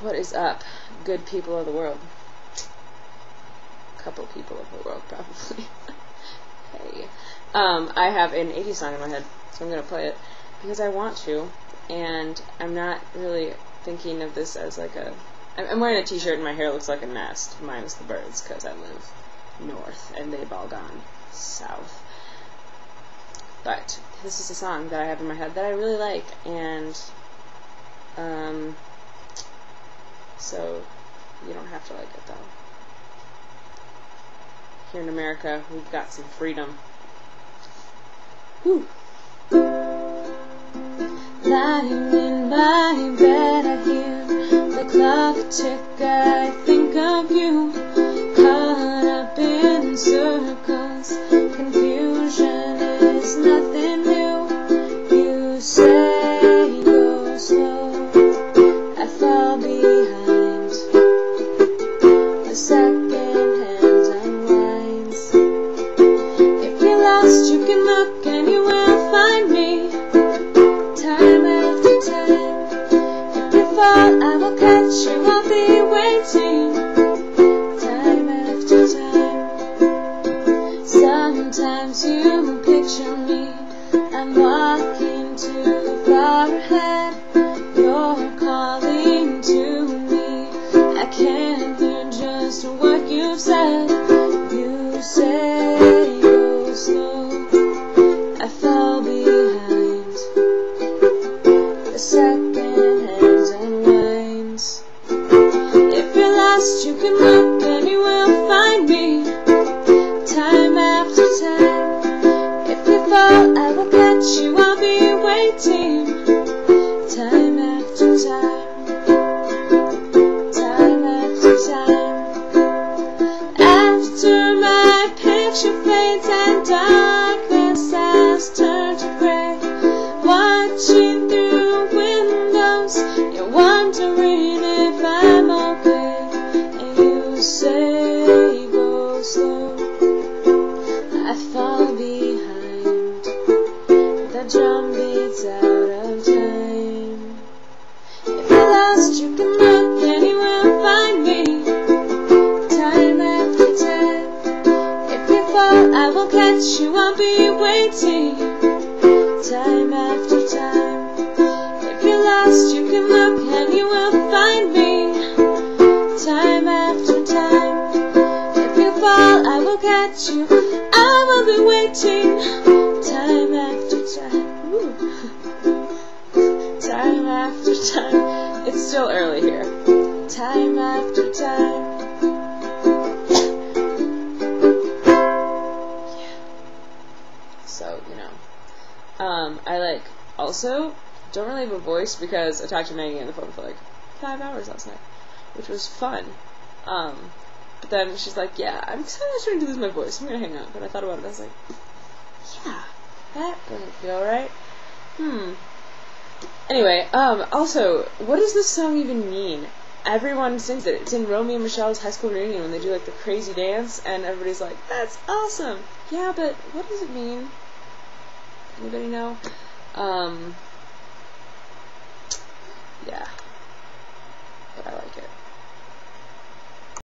What is up, good people of the world? Couple people of the world, probably. hey. Um, I have an 80s song in my head, so I'm going to play it because I want to, and I'm not really thinking of this as like a. I'm wearing a t shirt and my hair looks like a nest, minus the birds, because I live north and they've all gone south. But this is a song that I have in my head that I really like, and um, so you don't have to like it though. Here in America, we've got some freedom. Whew. Lying in my bed, I hear the clock tick. I think of you, caught up in circles. I'm walking too far ahead. You're calling to me. I can't hear just what you've said. You say you go slow. I fall behind. The second hand unwinds. If you're lost, you can look and you will find me. Time I will be waiting. Time after time. Time after time. After my picture fades and darkness has turned to gray, watching through windows, you're wondering if I'm okay. And you say go slow. I drum beats out of time. If you're lost, you can look and you will find me. Time after time. If you fall, I will catch you. I'll be waiting. Time after time. If you're lost, you can look and you will find me. Time after time. If you fall, I will catch you. I will be waiting. Time time. After time. It's still early here. Time after time. Yeah. So, you know. Um, I like also don't really have a voice because I talked to Maggie on the phone for like five hours last night, which was fun. Um, but then she's like, "Yeah, I'm kind of starting to lose my voice. I'm gonna hang up." And I thought about it. I was like, "Yeah, that doesn't feel right." Hmm. Anyway, um, also, what does this song even mean? Everyone sings it. It's in Romy and Michele's high school reunion when they do like the crazy dance, and everybody's like, "That's awesome!" Yeah, but what does it mean? Anybody know? Um, yeah, but I like it.